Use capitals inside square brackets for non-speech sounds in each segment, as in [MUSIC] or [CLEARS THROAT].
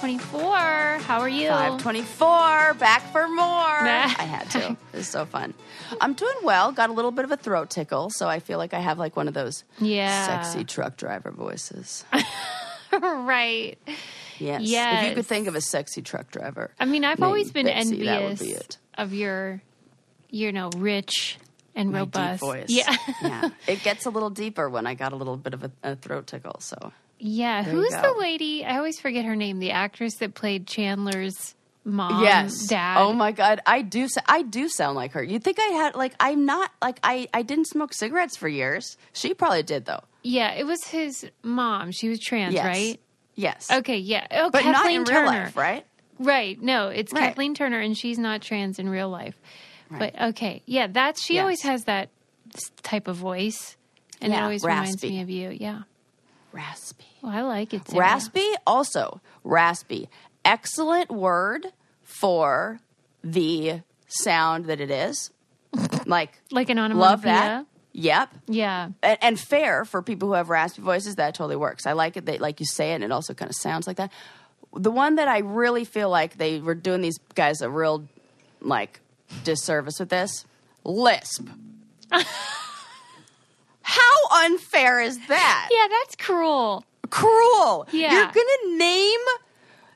Hello. Episode 524. How are you? 524, back for more. I had to. It was so fun. I'm doing well. Got a little bit of a throat tickle, so I feel like I have like one of those Yeah. sexy truck driver voices. [LAUGHS] right. Yes. yes. If you could think of a sexy truck driver. I mean, I've always been Betsy, that would envious be of your, you know, rich and My robust. voice. Yeah. yeah. [LAUGHS] It gets a little deeper when I got a little bit of a, a throat tickle, so. Yeah. There Who's the lady? I always forget her name. The actress that played Chandler's mom, yes. dad. Oh my god, I do. I do sound like her. You'd think I had like I'm not like I. I didn't smoke cigarettes for years. She probably did though. Yeah, it was his mom. She was trans, Yes. right? Yes. Okay, yeah. Oh, But Kathleen not in Turner. real life, right? Right. No, it's Right. Kathleen Turner, and she's not trans in real life. Right. But okay, yeah, that's she Yes. always has that type of voice, and it Yeah, always reminds me of you. Yeah. Raspy. Well, I like it. Sarah. Raspy. Also, raspy. Excellent word for the sound that it is. [LAUGHS] Like like an onomatopoeia. love that. Yep. Yeah. and, and fair for people who have raspy voices. That totally works. I like it that like you say it, and it also kind of sounds like that. The one that I really feel like they were doing these guys a real like disservice with this lisp. [LAUGHS] How unfair is that? Yeah, that's cruel. Cruel. Yeah. You're gonna name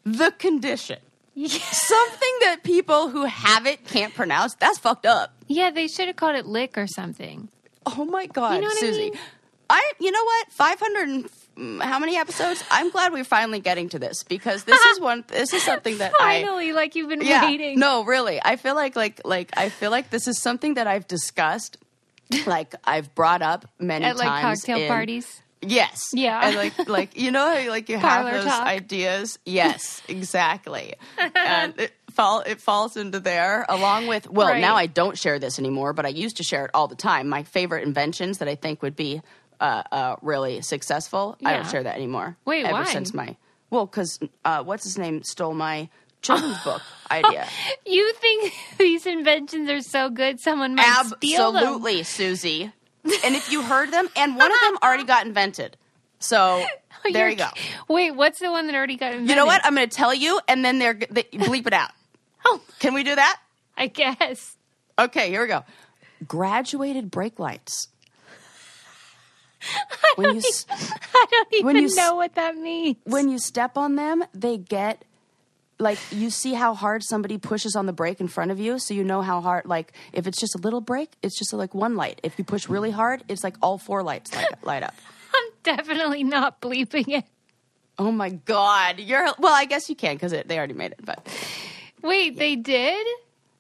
the condition Yeah. [LAUGHS] something that people who have it can't pronounce. That's fucked up. Yeah, they should have called it lick or something. Oh my god, You know what I Susie. mean? I, you know what? 500 and mm, how many episodes? I'm glad we're finally getting to this because this is [LAUGHS] one this is something that I Finally, like you've been yeah, waiting. No, really. I feel like like like I feel like this is something that I've discussed like I've brought up many At like times cocktail in- parties. Yes. Yeah. And like like you know how like you have Parlor those talk. ideas. Yes, [LAUGHS] exactly. and it fall it falls into there along with well, Right. now I don't share this anymore, but I used to share it all the time. My favorite inventions that I think would be uh, uh, really successful. I don't share that anymore. Wait, ever why? since my well, because uh, what's his name stole my children's [LAUGHS] book idea. You think [LAUGHS] these inventions are so good, someone might steal them? Absolutely, Susie. And if you heard them, and one of them already got invented. So [LAUGHS] oh, there You're you go. ki- Wait, what's the one that already got invented? You know what? I'm going to tell you, and then they're they, bleep it out. [LAUGHS] Oh, Can we do that? I guess. Okay, here we go. Graduated brake lights. [LAUGHS] When you s- I don't even you s- know what that means. when you step on them, they get like you see how hard somebody pushes on the brake in front of you, so you know how hard. Like if it's just a little brake, it's just like one light. If you push really hard, it's like all four lights light, light up. [LAUGHS] I'm definitely not bleeping it. Oh my god, you're well. I guess you can because they already made it, but Wait, they did?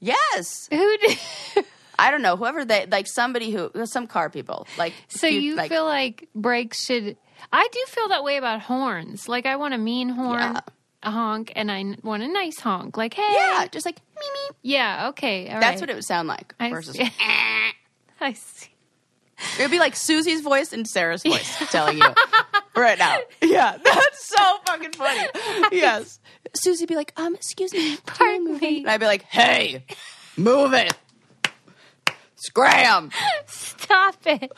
yes, Who did? [LAUGHS] I don't know. Whoever they like, somebody who some car people like. so you like, feel like brakes should. I do feel that way about horns. Like I want a mean horn, Yeah. A honk, and I want a nice honk. Like hey, yeah, just like me me. yeah, okay, all That's right. what it would sound like. I versus see. [LAUGHS] [LAUGHS] I see. it would be like Susie's voice and Sarah's voice [LAUGHS] telling you right now. Yeah, that's so fucking funny. Yes, Susie be like, um, excuse me, do you mind Pardon me. and I'd be like, hey, move it, scram. Stop it.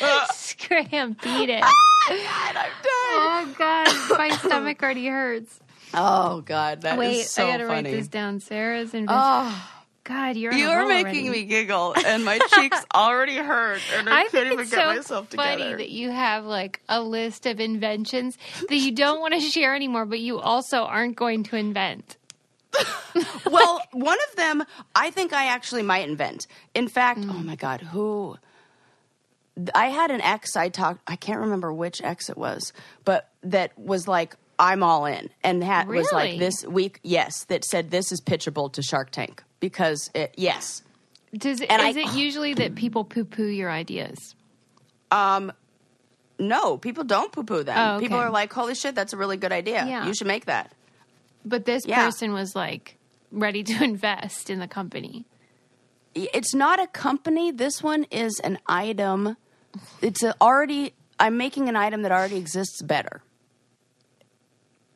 Uh, [LAUGHS] Scram, beat it. [LAUGHS] Ah, god, I'm done. Oh God, my stomach already hurts. Oh God, that is Wait, so I gotta funny. write this down. Sarah's invention. Oh, ah. God, you're you're making already. me giggle, [LAUGHS] and my cheeks already hurt, and I, I can't even it's get so myself funny together. that you have like a list of inventions that you don't want to share anymore, but you also aren't going to invent. well, one of them I think I actually might invent. In fact, oh hmm. my god, who I had an ex I talked I can't remember which ex it was, but that was like I'm all in and had was like this week yes, that said this is pitchable to Shark Tank because it yes. Does And is I- it usually that people poo poo your ideas? Um no, people don't poo poo them. Oh, okay. People are like, "Holy shit, that's a really good idea. Yeah. You should make that." But this Yeah. person was like ready to [LAUGHS] invest in the company. it's not a company. This one is an item. It's a already. I'm making an item that already exists better.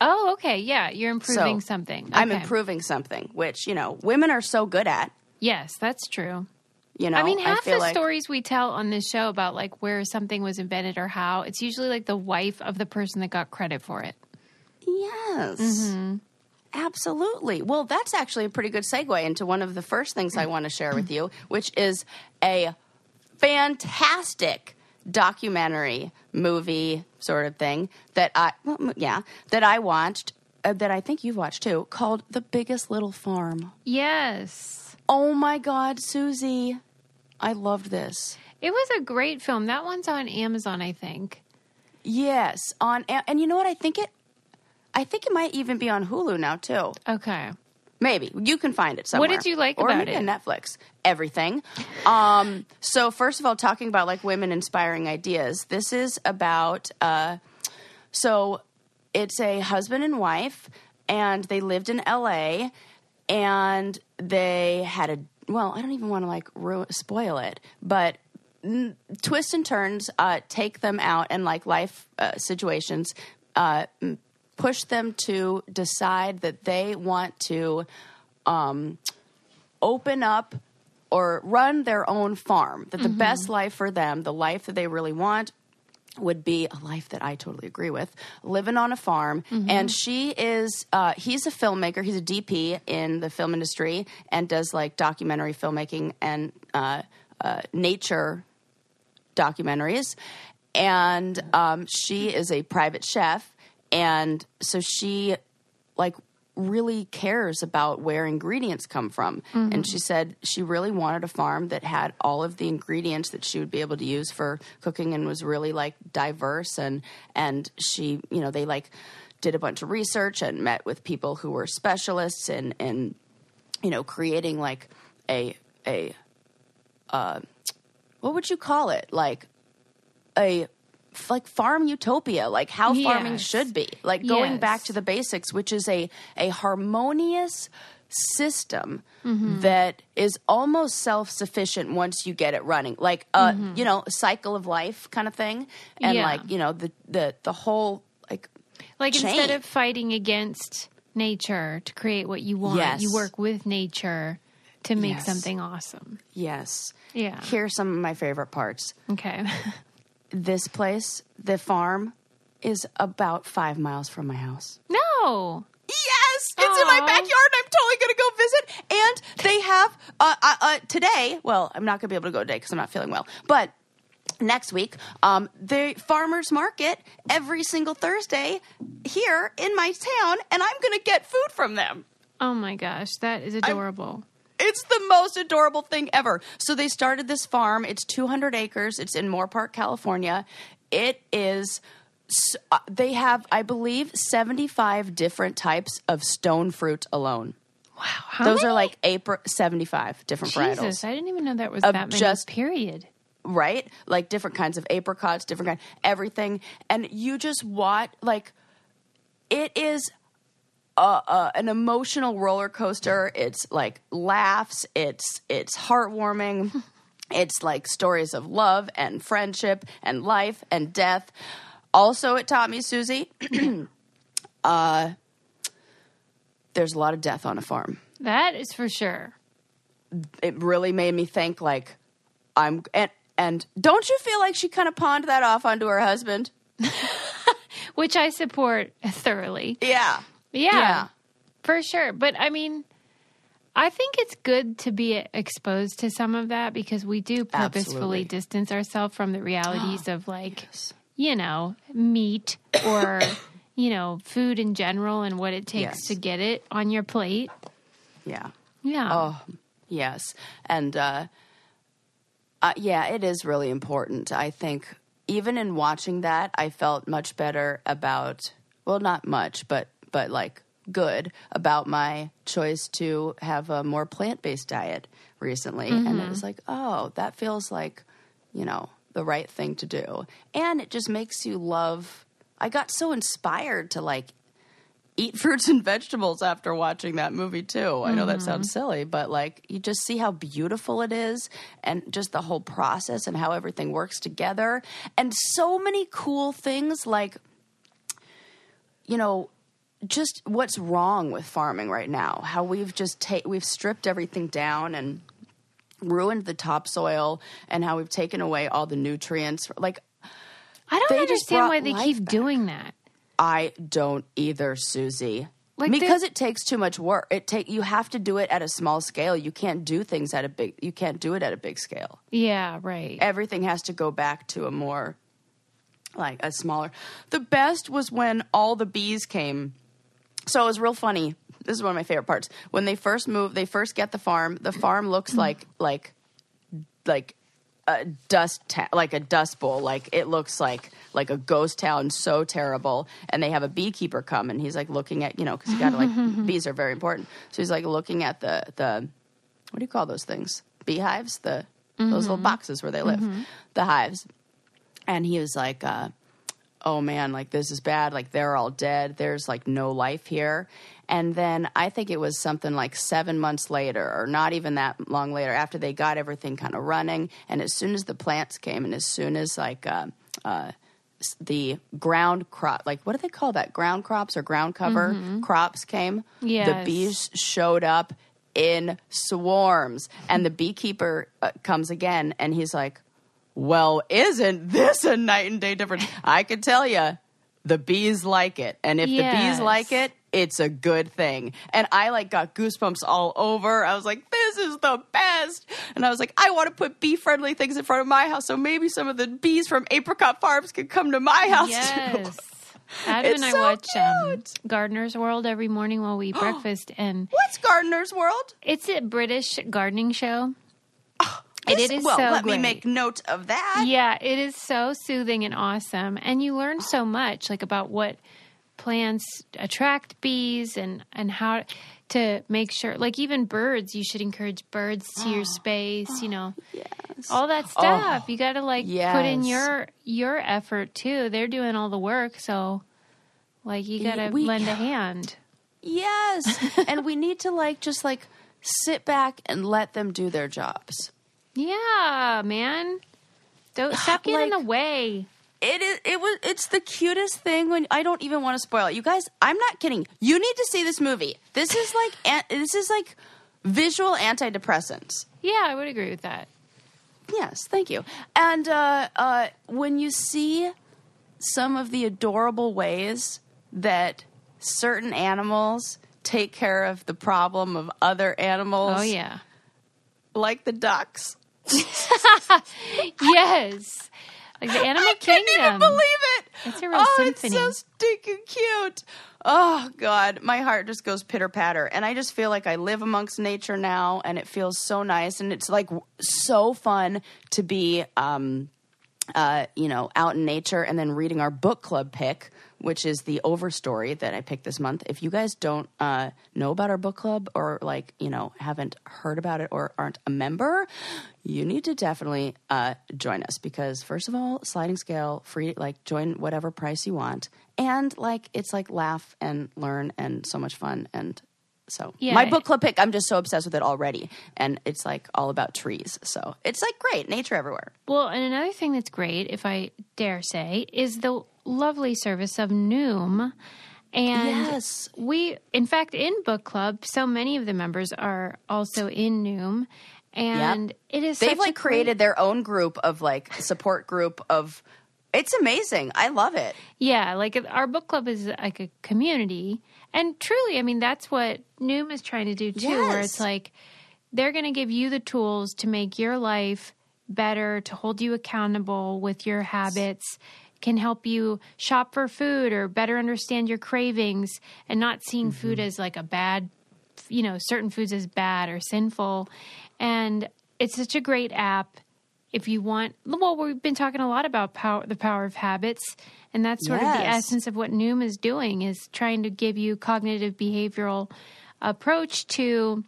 Oh, okay. Yeah, you're improving something. I'm improving something, which you know women are so good at. Yes, that's true. You know, I mean, half feel the like, stories we tell on this show about like where something was invented or how, it's usually like the wife of the person that got credit for it. Yes. Mm-hmm. Absolutely. Well, that's actually a pretty good segue into one of the first things I want to share with you, which is a fantastic documentary movie sort of thing that I, well, yeah, that I watched, uh, that I think you've watched too, called The Biggest Little Farm. Yes. Oh my God, Susie. I loved this. It was a great film. That one's on Amazon, I think. Yes, on and you know what? I think it, I think it might even be on Hulu now too. Okay. Maybe you can find it somewhere. What did you like or about it? on Netflix. Everything. Um, so first of all, talking about like women inspiring ideas. This is about. Uh, so it's a husband and wife, and they lived in L.A. and they had a. Well, I don't even want to like ru- spoil it, but n- twists and turns uh, take them out and like life uh, situations uh, push them to decide that they want to um, open up or run their own farm that the best life for them the life that they really want would be a life that I totally agree with, living on a farm. And she is, uh, he's a filmmaker. He's a DP in the film industry and does like documentary filmmaking and uh, uh, nature documentaries. And um, she is a private chef. And so she, like, really cares about where ingredients come from. And she said she really wanted a farm that had all of the ingredients that she would be able to use for cooking and was really like diverse and and she, you know, they like did a bunch of research and met with people who were specialists in in you know, creating like a a uh what would you call it? Like a like farm utopia, like how farming should be. Like going Yes. back to the basics, which is a a harmonious system Mm-hmm. that is almost self-sufficient once you get it running. Like a, you know, a cycle of life kind of thing. And Mm-hmm. Yeah. like, you know, the the the whole like Like instead of fighting against nature to create what you want, Yes. you work with nature to make Yes. something awesome. yes. Yeah. here are some of my favorite parts. Okay. [LAUGHS] This place, the farm, is about five miles from my house. no. Yes, it's in my backyard. and I'm totally gonna go visit. And they have uh, uh, uh, today. Well, I'm not gonna be able to go today because I'm not feeling well. But next week, um, the farmers market every single Thursday here in my town, and I'm gonna get food from them. Oh my gosh, that is adorable. It's the most adorable thing ever. So they started this farm. It's 200 acres. It's in Moorpark, California. It is. uh, They have, I believe, 75 different types of stone fruit alone. wow. How Those many? are like April, 75 different Jesus, varietals, I didn't even know that was that many. just- period. right? Like different kinds of apricots, different kind, everything. And you just watch, like, it is a, a, an emotional roller coaster. It's like laughs. It's it's heartwarming. [LAUGHS] It's like stories of love and friendship and life and death. Also, it taught me, Susie, [CLEARS THROAT] uh, there's a lot of death on a farm. That is for sure. It really made me think, like, I'm and and don't you feel like she kind of pawned that off onto her husband? [LAUGHS] Which I support thoroughly. Yeah, Yeah, Yeah. for sure. But I mean, I think it's good to be exposed to some of that because we do purposefully Absolutely. distance ourselves from the realities of like, you know, meat or, [COUGHS] you know, food in general and what it takes Yes. to get it on your plate. yeah. Yeah. Oh, yes. And uh, uh, yeah, it is really important. I think even in watching that, I felt much better about, well, not much, but, but like good about my choice to have a more plant based diet recently. And it was mm-hmm. like, oh, that feels like, you know, the right thing to do. And it just makes you love. I got so inspired to like eat [LAUGHS] fruits and vegetables after watching that movie too. I know that sounds mm-hmm. silly, but like you just see how beautiful it is and just the whole process and how everything works together and so many cool things like you know just what's wrong with farming right now. How we've just ta- we've stripped everything down and ruined the topsoil and how we've taken away all the nutrients. Like I don't understand why they keep back. doing that. I don't either, Susie. Like because it takes too much work. It take you have to do it at a small scale. You can't do things at a big. You can't do it at a big scale. Yeah, right. Everything has to go back to a more like a smaller. The best was when all the bees came. So it was real funny. This is one of my favorite parts. When they first move, they first get the farm. The farm looks mm-hmm. like like like a dust ta- like a dust bowl. Like it looks like like a ghost town so terrible. And they have a beekeeper come and he's like looking at you know because you gotta like [LAUGHS] bees are very important. So he's like looking at the the what do you call those things? Beehives? The those little mm-hmm. boxes where they live. Mm-hmm. The hives. And he was like uh oh man, like this is bad. Like they're all dead. There's like no life here. And then I think it was something like seven months later, or not even that long later, after they got everything kind of running. And as soon as the plants came, and as soon as like uh, uh, the ground crop, like what do they call that? Ground crops or ground cover crops came. The bees showed up in swarms, and the beekeeper uh, comes again, and he's like, well, isn't this a night and day difference? I can tell you, the bees like it. And if the bees like it, it's a good thing. And I like got goosebumps all over. I was like, this is the best. And I was like, I want to put bee friendly things in front of my house so maybe some of the bees from Apricot Farms can come to my house too. Yes. [LAUGHS] Adam It's and I so watch um. Gardener's World every morning while we eat [GASPS] breakfast, and What's Gardener's World? it's a British gardening show. This- it is well, so let me great. make note of that. Yeah, it is so soothing and awesome, and you learn so much, like about what plants attract bees and and how to make sure, like even birds, you should encourage birds to your [GASPS] space. You know, Yes. all that oh, stuff. you got to like put in your your effort too. They're doing all the work, so like you got to lend a hand. Yes. [LAUGHS] and we need to like just like sit back and let them do their jobs. Yeah, man. Don't [SIGHS] stop getting in the way. It is it was it's the cutest thing when I don't even want to spoil it. You guys, I'm not kidding. You need to see this movie. This is like [SIGHS] an- this is like visual antidepressants. Yeah, I would agree with that. Yes, thank you. And uh, uh, when you see some of the adorable ways that certain animals take care of the problem of other animals, Oh yeah. like the ducks. [LAUGHS] yes. Like the animal kingdom. I can't even believe it. It's a real oh, symphony. it's so stinking cute. Oh God, my heart just goes pitter patter, and I just feel like I live amongst nature now, and it feels so nice, and it's like so fun to be, um, uh, you know, out in nature, and then reading our book club pick, which is the Overstory that I picked this month. If you guys don't uh, know about our book club, or like you know haven't heard about it, or aren't a member, you need to definitely uh, join us because first of all, sliding scale, free, like join whatever price you want, and like it's like laugh and learn and so much fun and. So Yeah. my book club pick, I'm just so obsessed with it already, and it's like all about trees. So it's like great nature everywhere. Well, and another thing that's great, if I dare say, is the lovely service of Noom. And Yes. we, in fact, in book club, so many of the members are also in Noom, and it is They've like great- created their own group of like support group of. It's amazing. I love it. Yeah, like our book club is like a community. And truly, I mean, that's what Noom is trying to do too, where it's like they're going to give you the tools to make your life better, to hold you accountable with your habits, can help you shop for food or better understand your cravings and not seeing mm-hmm. food as like a bad, you know, certain foods as bad or sinful. And it's such a great app if you want well we've been talking a lot about power the power of habits and that's sort of the essence of what noom is doing is trying to give you cognitive behavioral approach to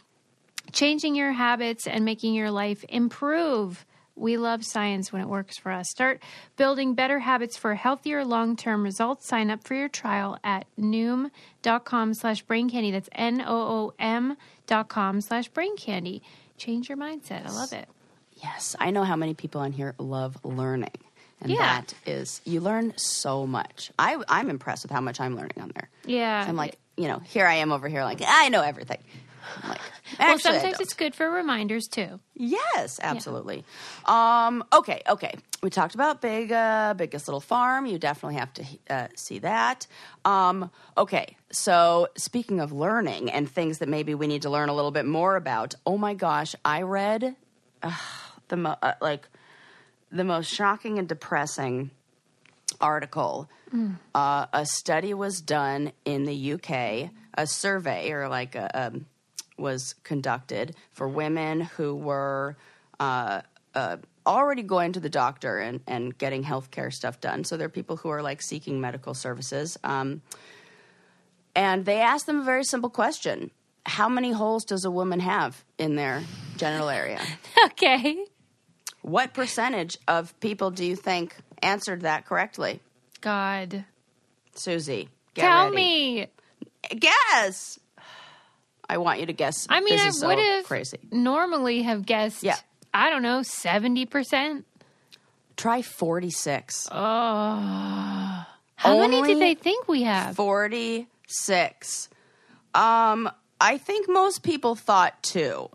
changing your habits and making your life improve we love science when it works for us start building better habits for healthier long-term results sign up for your trial at noom.com slash brain candy that's n-o-o-m dot com slash brain candy change your mindset i love it Yes, I know how many people on here love learning, and Yeah. that is you learn so much. I I'm impressed with how much I'm learning on there. yeah I'm like, you know, here I am over here, like I know everything. I'm like, well, sometimes it's good for reminders too. Yes, absolutely. Um, okay, okay. We talked about big, uh, biggest little farm. You definitely have to uh, see that. Um, okay, so speaking of learning and things that maybe we need to learn a little bit more about. Oh my gosh, I read uh, the mo- uh, like the most shocking and depressing article. Uh, a study was done in the UK. A survey or like a, um, was conducted for women who were uh, uh, already going to the doctor and, and getting healthcare stuff done. So they're people who are like seeking medical services. Um, and they asked them a very simple question: How many holes does a woman have in their genital area? [LAUGHS] Okay. What percentage of people do you think answered that correctly? God. Susie, Tell ready. me. Guess. I want you to guess. I mean, this I is so would have crazy. normally have guessed, Yeah. I don't know, 70%. Try forty-six. Oh. How many Only did they think we have? 46. Um, I think most people thought two.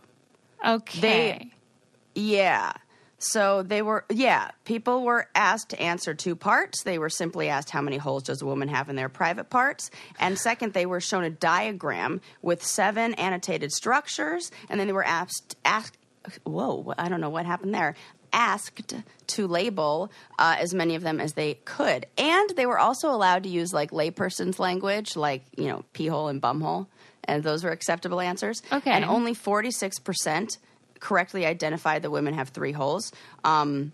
Okay. They, Yeah. So they were, yeah, people were asked to answer two parts. They were simply asked how many holes does a woman have in their private parts. And second, they were shown a diagram with seven annotated structures. And then they were asked, asked whoa, I don't know what happened there. Asked to label uh, as many of them as they could. And they were also allowed to use like layperson's language, like, you know, pee hole and bum hole. And those were acceptable answers. Okay. And only 46% correctly identified the women have three holes. Um,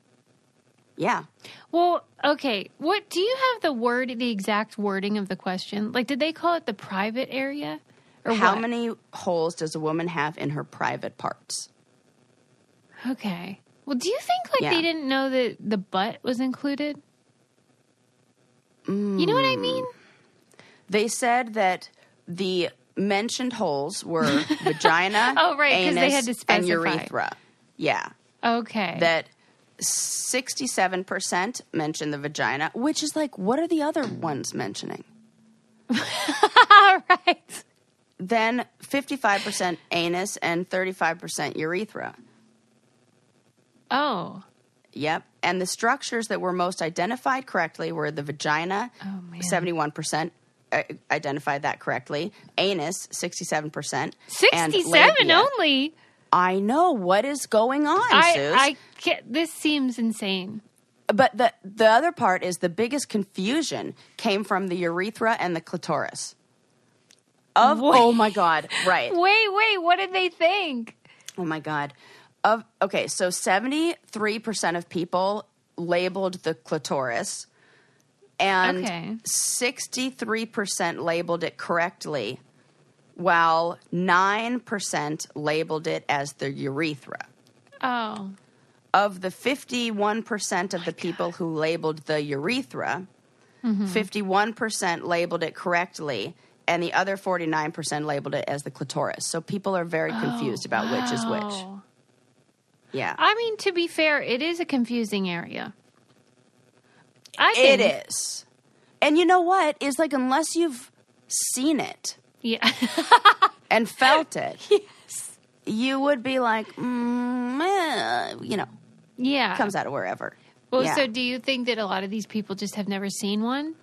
yeah. Well, okay. What do you have the word, the exact wording of the question? Like, did they call it the private area? Or How what? many holes does a woman have in her private parts? Okay. Well, do you think like Yeah. they didn't know that the butt was included? You know what I mean? They said that the mentioned holes were [LAUGHS] vagina, Oh, right, because they had to and specify. urethra. Yeah. Okay. That 67% mentioned the vagina, which is like, what are the other ones mentioning? All [LAUGHS] right. Then 55% anus and 35% urethra. Oh. Yep. And the structures that were most identified correctly were the vagina, Oh, 71% uh, Uh, identified that correctly, anus, 67%. 67 only. I know. What is going on, I, Suze? I can't, this seems insane. but the, the other part is the biggest confusion came from the urethra and the clitoris. Of, Wait. oh my God, right. [LAUGHS] Wait, wait, what did they think? Oh my god. Of okay, so 73% of people labeled the clitoris and Okay. 63% labeled it correctly while 9% labeled it as the urethra. Oh. Of the 51% of the people who labeled the urethra, mm-hmm. 51% labeled it correctly and the other 49% labeled it as the clitoris. So people are very oh, confused about which is which. Yeah. I mean, to be fair, it is a confusing area. I think It is. And you know what? Is like unless you've seen it Yeah. [LAUGHS] and felt it, yes. you would be like, mm, eh, you know, yeah. comes out of wherever. well, Yeah. so do you think that a lot of these people just have never seen one?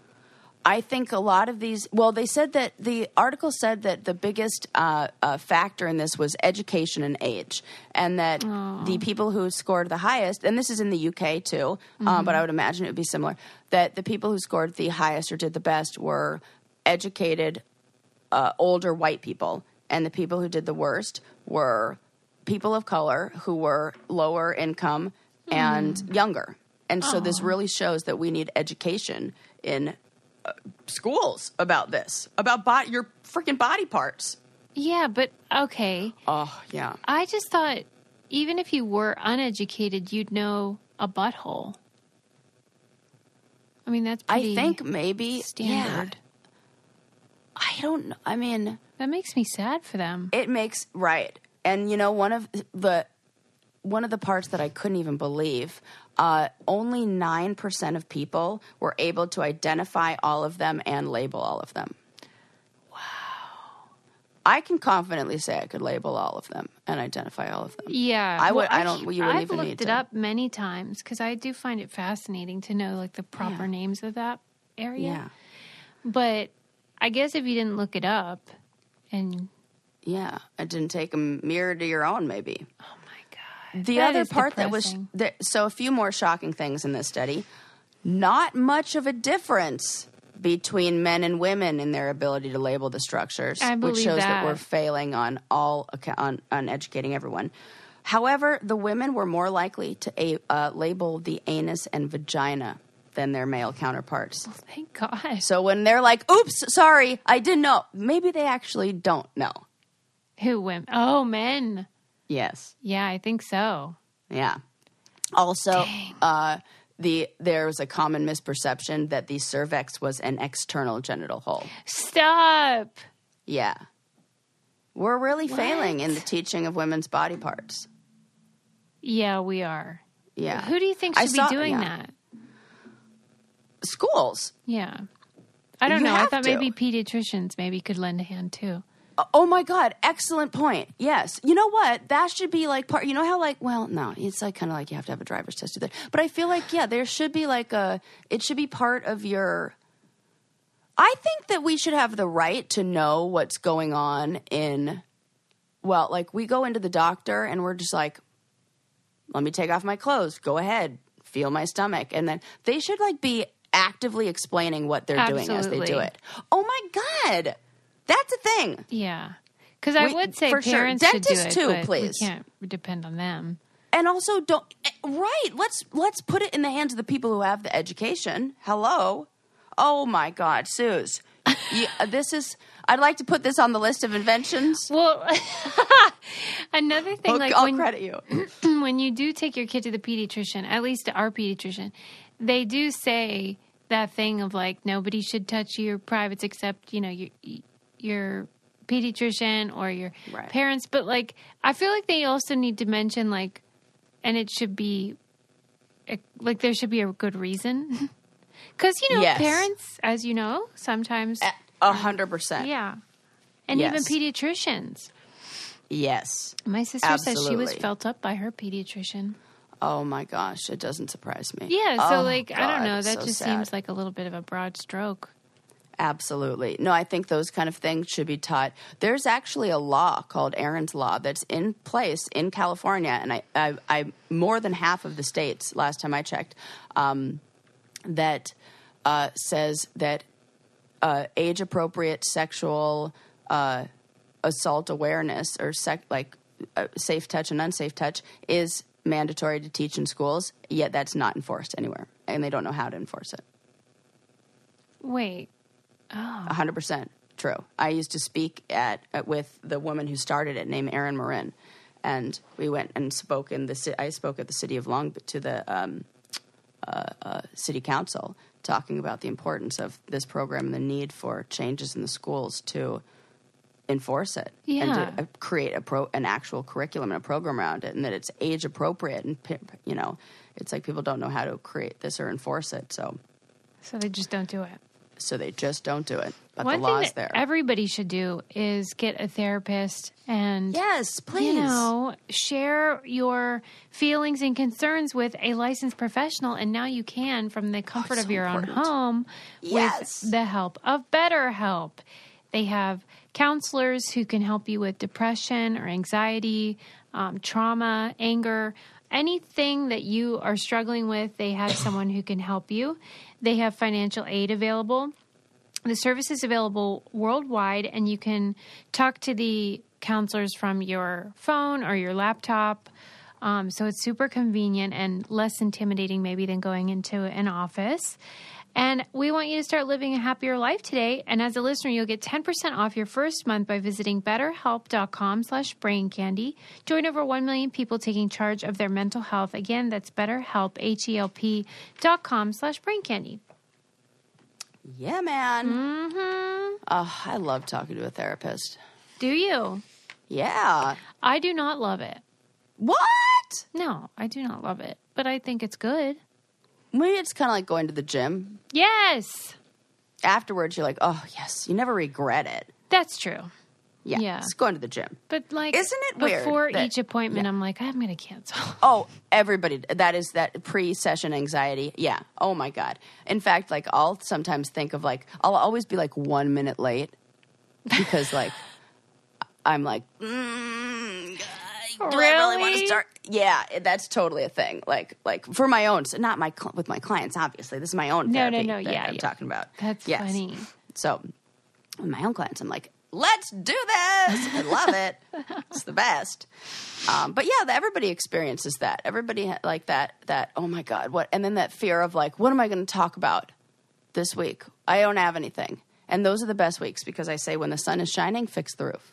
I think a lot of these. Well, they said that the article said that the biggest uh, uh, factor in this was education and age, and that the people who scored the highest, and this is in the UK too, uh, but I would imagine it would be similar. That the people who scored the highest or did the best were educated, uh, older white people, and the people who did the worst were people of color who were lower income and younger. And so this really shows that we need education in schools about this, about bo- your freaking body parts. Yeah, but okay. Oh, yeah. I just thought even if you were uneducated, you'd know a butthole. I mean, that's I think maybe standard. Yeah, I don't know. I mean, That makes me sad for them. it makes right. And you know, one of the one of the parts that I couldn't even believe, uh, only nine percent of people were able to identify all of them and label all of them. Wow. I can confidently say I could label all of them and identify all of them. Yeah, I would- Well, I don't- you wouldn't I've even looked need it to. up many times because I do find it fascinating to know like the proper Yeah. names of that area. Yeah. But I guess if you didn't look it up, and Yeah. It didn't take a mirror to your own, maybe. oh The that other part that was depressing. that, so a few more shocking things in this study. Not much of a difference between men and women in their ability to label the structures, I which shows that. that. we're failing on all on, on educating everyone. However, the women were more likely to a, uh, label the anus and vagina than their male counterparts. Thank God. So when they're like, "Oops, sorry, I didn't know," maybe they actually don't know. Who women? Oh, men. Yes. Yeah, I think so. Yeah. Also, uh, the there was a common misperception that the cervix was an external genital hole. Stop. Yeah. We're really failing in the teaching of women's body parts. Yeah, we are. Yeah. Who do you think I should saw- be doing yeah. that? Schools. Yeah. I don't You know. I thought to. maybe pediatricians maybe could lend a hand too. Oh my God! Excellent point. Yes, you know what? That should be like part. You know how like well, no, it's like kind of like you have to have a driver's test to do that. But I feel like yeah, there should be like a. It should be part of your. I think that we should have the right to know what's going on in. Well, like we go into the doctor and we're just like, let me take off my clothes. Go ahead, feel my stomach, and then they should like be actively explaining what they're doing as they do it. Oh my god, that's a thing. Yeah. Because I We- would say for sure. parents should do Dentists it, too, please. we can't depend on them. and also don't right let's let's put it in the hands of the people who have the education hello oh my god suze you, [LAUGHS] uh, this is i'd like to put this on the list of inventions Well, [LAUGHS] another thing, I'll, like I'll when credit you [CLEARS THROAT] when you do take your kid to the pediatrician, at least our pediatrician, they do say that thing of like nobody should touch your privates except you know your your pediatrician or your Right. parents. But like, I feel like they also need to mention like, and it should be eh, like there should be a good reason [LAUGHS] because you know Yes. parents, as you know, sometimes a hundred percent yeah, and even pediatricians. yes My sister says she was felt up by her pediatrician. oh my gosh it doesn't surprise me Yeah, so Oh, like I don't know, that so just sad. seems like a little bit of a broad stroke. Absolutely. No, I think those kind of things should be taught. There's actually a law called Erin's Law that's in place in California, and I, I, I more than half of the states, last time I checked, um, that uh, says that uh, age appropriate sexual uh, assault awareness or sec- like uh, safe touch and unsafe touch is mandatory to teach in schools, yet that's not enforced anywhere, and they don't know how to enforce it. Wait. A hundred percent true. I used to speak at, at with the woman who started it, named Erin Merryn, and we went and spoke in the. I spoke at the city of Long to the um, uh, uh, city council, talking about the importance of this program and the need for changes in the schools to enforce it and to uh, create a pro an actual curriculum and a program around it, and that it's age appropriate and you know, it's like people don't know how to create this or enforce it, so So they just don't do it. So they just don't do it. But One the law's that there. everybody should do is get a therapist and Yes, please. you know, share your feelings and concerns with a licensed professional and now you can from the comfort Oh, so of your important. own home Yes. with the help of BetterHelp. They have counselors who can help you with depression or anxiety, um, trauma, anger, anything that you are struggling with. They have [COUGHS] someone who can help you. They have financial aid available. The service is available worldwide, and you can talk to the counselors from your phone or your laptop. Um, so it's super convenient and less intimidating, maybe, than going into an office. And we want you to start living a happier life today. And as a listener, you'll get 10% off your first month by visiting betterhelp.com slash brain candy. Join over 1 million people taking charge of their mental health. Again, that's betterhelp, H-E-L-P dot com slash brain candy. Yeah, man. Mm-hmm. Oh, I love talking to a therapist. Do you? Yeah. I do not love it. What? No, I do not love it, but I think it's good. Maybe it's kind of like going to the gym. Yes, Afterwards, you're like, oh, yes. You never regret it. that's true. Yeah, Yeah. it's going to the gym. But like, Isn't it weird Before that- each appointment, I'm like, I'm going to cancel. [LAUGHS] Oh, everybody. That is that pre-session anxiety. Yeah. Oh my god. In fact, like I'll sometimes think of like I'll always be like one minute late because like [LAUGHS] I'm like, mm, I really want to start? Yeah, that's totally a thing. Like like for my own, so not my cl- with my clients. Obviously, this is my own. No, no, therapy no, that yeah, I'm yeah. talking about. That's Yes. funny. So with my own clients, I'm like, let's do this. I love it. [LAUGHS] it's the best. Um, but yeah, everybody experiences that. Everybody ha- like that. That oh my god, what? And then that fear of like, what am I going to talk about this week? I don't have anything. And those are the best weeks because I say when the sun is shining, fix the roof.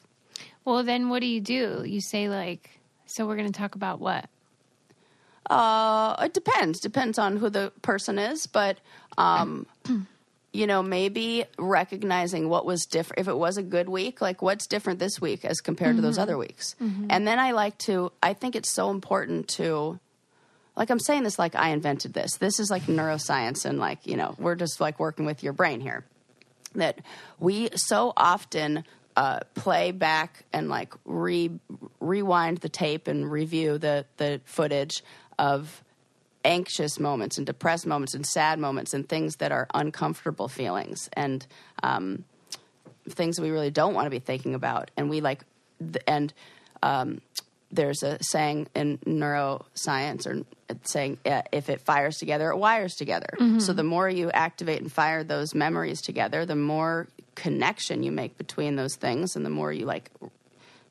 Well, then what do you do? You say like, so we're going to talk about what? Uh, it depends. Depends on who the person is, but um, [CLEARS THROAT] you know, maybe recognizing what was different. If it was a good week, like what's different this week as compared to those other weeks. And then I like to. I think it's so important to. Like I'm saying this like I invented this. This is like neuroscience and like, you know, we're just like working with your brain here. That we so often uh, play back and like re rewind the tape and review the the footage of anxious moments and depressed moments and sad moments and things that are uncomfortable feelings and um, things that we really don't want to be thinking about. And we like, th- and um, there's a saying in neuroscience or it's saying uh, if it fires together, it wires together. So the more you activate and fire those memories together, the more connection you make between those things, and the more you like,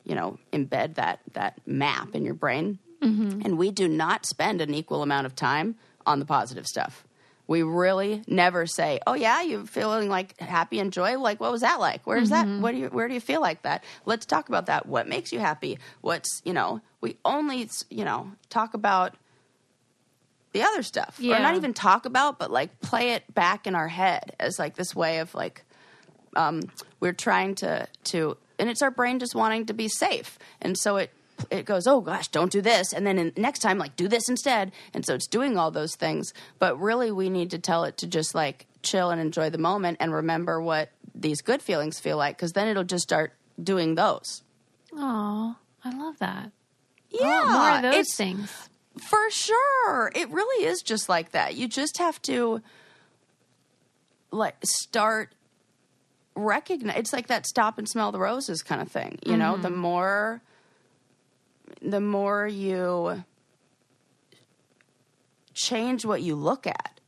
you know, embed that that map in your brain. And we do not spend an equal amount of time on the positive stuff. We really never say, "Oh yeah, you're feeling like happy and joy." Like, what was that like? Where's that? What do you? Where do you feel like that? Let's talk about that. What makes you happy? What's you know? We only you know talk about the other stuff, or not even talk about, but like play it back in our head as like this way of like um, we're trying to to and it's our brain just wanting to be safe and so it it goes oh gosh don't do this and then in, next time like do this instead and so it's doing all those things but really we need to tell it to just like chill and enjoy the moment and remember what these good feelings feel like because then it'll just start doing those Oh, I love that. yeah More of those it's- things. For sure. It really is just like that. You just have to like start recognize it's like that stop and smell the roses kind of thing. You know, the mm-hmm. more the more you change what you look at,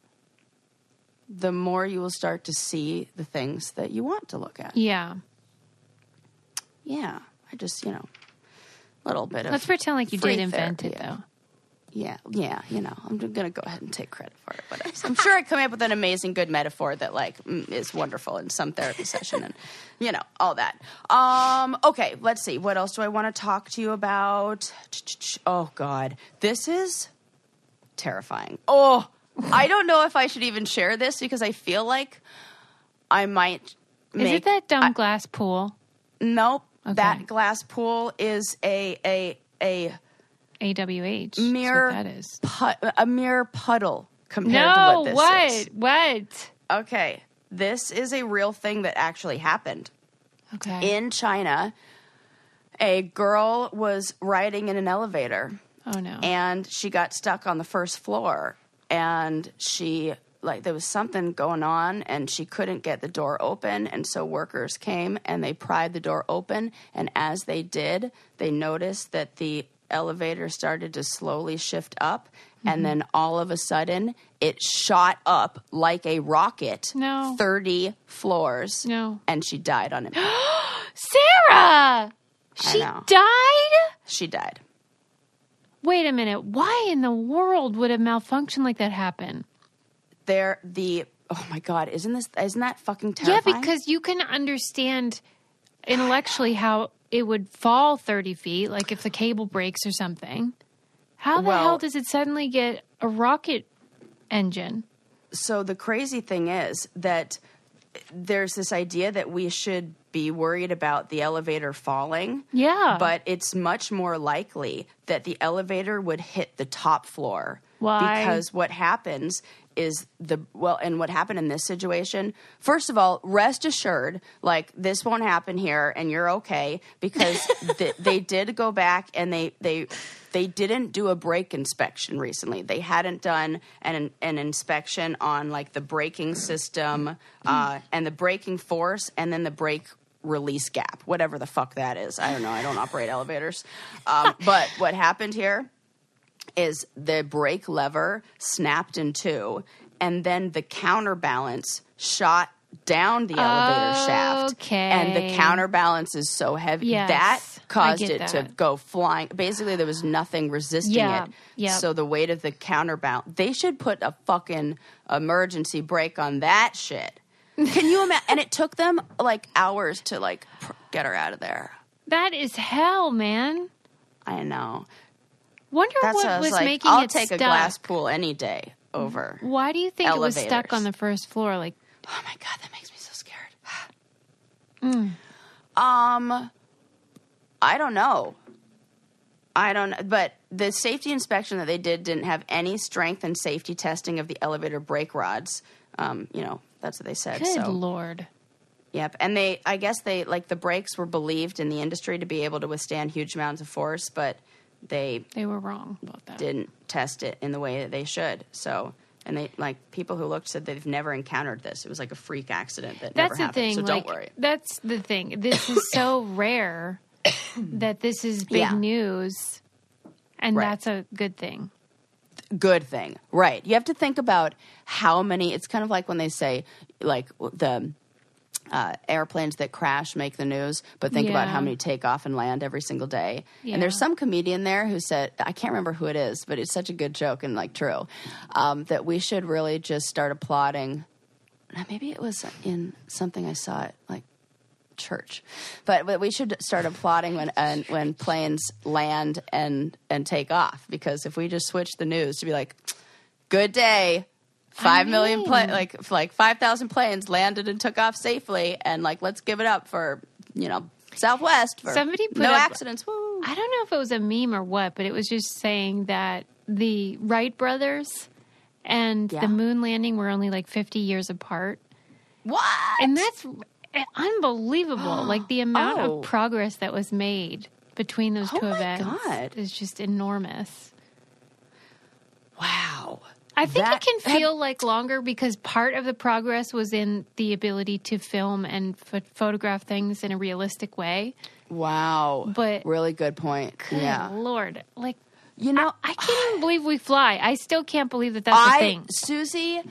the more you will start to see the things that you want to look at. Yeah. Yeah. I just, you know, a little bit of Let's pretend like you did invent therapy. it, though. Yeah, yeah, you know, I'm gonna go ahead and take credit for it. Whatever. [LAUGHS] I'm sure I come up with an amazing, good metaphor that like mm, is wonderful in some therapy session, and you know all that. Um, okay, let's see. What else do I want to talk to you about? Oh God, this is terrifying. Oh, I don't know if I should even share this because I feel like I might. Is it that dumb glass pool? Nope. Okay. That glass pool is a a a AWH. mere what pu- a mere puddle compared No, to what what? this is. What? What? Okay, this is a real thing that actually happened Okay. in China. A girl was riding in an elevator oh no. and she got stuck on the first floor and she like there was something going on and she couldn't get the door open and so workers came and they pried the door open and as they did they noticed that the elevator started to slowly shift up and mm-hmm. then all of a sudden it shot up like a rocket No. 30 floors No. and she died on it [GASPS] Sarah! She died? she died Wait a minute. Why in the world would a malfunction like that happen? there the oh my god isn't this isn't that fucking terrifying? Yeah, because you can understand intellectually how it would fall 30 feet, like if the cable breaks or something. How the Well- hell does it suddenly get a rocket engine? so the crazy thing is that there's this idea that we should be worried about the elevator falling. Yeah. But it's much more likely that the elevator would hit the top floor Why? Because what happens is the well, and what happened in this situation. First of all, rest assured, like this won't happen here, and you're okay because [LAUGHS] th- they did go back and they they they didn't do a brake inspection recently. They hadn't done an an inspection on like the braking system uh, and the braking force, and then the brake release gap, whatever the fuck that is. I don't know. I don't operate elevators, um, but what happened here is the brake lever snapped in two, and then the counterbalance shot down the elevator shaft. And the counterbalance is so heavy Yes, that caused it to go flying. Basically, there was nothing resisting Yeah, it. yep. So the weight of the counterbalance, they should put a fucking emergency brake on that shit. Can you imagine? and it took them like hours to like pr- get her out of there. That is hell, man. I know. Wonder That's what what was was like. making I'll it take stuck. a glass pool any day over. Why do you think it was stuck on the first floor? Like, Oh my god, that makes me so scared. [SIGHS] Mm. Um, I don't know. I don't know, but the safety inspection that they did didn't have any strength and safety testing of the elevator brake rods. Um, you know, that's what they said. good so, lord. yep. And they, I guess they like the brakes were believed in the industry to be able to withstand huge amounts of force, but they They were wrong about that. didn't test it in the way that they should. So, and they like people who looked said they've never encountered this. It was like a freak accident that That's never the happened. thing. So like, don't worry. That's the thing. This is [COUGHS] so rare that this is big Yeah. news, and Right. that's a good thing. good thing. Right. You have to think about how many. It's kind of like when they say, like the uh, airplanes that crash make the news, but think about how many take off and land every single day. Yeah. And there's some comedian there who said, I can't remember who it is, but it's such a good joke and like true, um, that we should really just start applauding. Maybe it was in something I saw at like church, but, but we should start applauding when and when planes land and and take off because if we just switch the news to be like, good day. Five million pla- like like five thousand planes landed and took off safely, and like let's give it up for you know Southwest for Somebody put no up- accidents. Woo. I don't know if it was a meme or what, but it was just saying that the Wright brothers and Yeah. the moon landing were only like 50 years apart. What? And that's eh, unbelievable. [GASPS] like the amount Oh. of progress that was made between those Oh two events God. is just enormous. wow. I think That- it can feel like longer because part of the progress was in the ability to film and ph photograph things in a realistic way. Wow. But- really good point. Good yeah. Lord. Like, You know, I can't even believe we fly. I still can't believe that that's a I thing. Susie,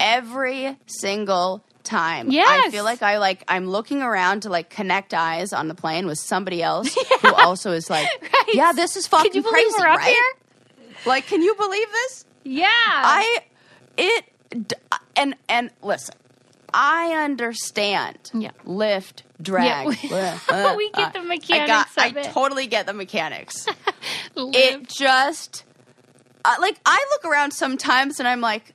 every single time. Yeah I feel like I like I'm looking around to like connect eyes on the plane with somebody else [LAUGHS] who also is like, Right. yeah, this is fucking Can you believe crazy, we're up right? here? Like, can you believe this? Yeah. I it and and listen, I understand. Yeah. Lift, drag. [LAUGHS] we- uh, we get uh, the I mechanics got, of I it. totally get the mechanics. [LAUGHS] It just uh, like I look around sometimes and I'm like,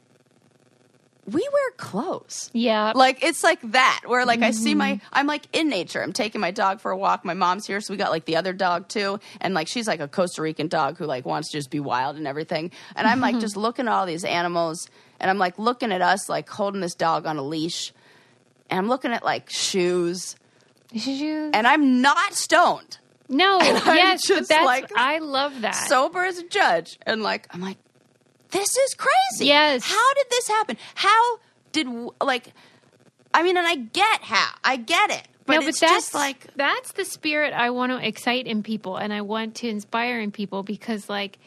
we wear clothes. yeah. Like it's like that where like I see Mm-hmm. my I'm like in nature. I'm taking my dog for a walk. My mom's here, so we got like the other dog too, and like she's like a Costa Rican dog who like wants to just be wild and everything. And I'm like just looking at all these animals, and I'm like looking at us like holding this dog on a leash, and I'm looking at like shoes, Shoes. and I'm not stoned, no, [LAUGHS] I'm yes, but just that's like- I love that. sober as a judge, and like I'm like, this is crazy. Yes. how did this happen? How did like? I mean, and I get how I get it, but no, but it's that's just like that's the spirit I want to excite in people, and I want to inspire in people because, like,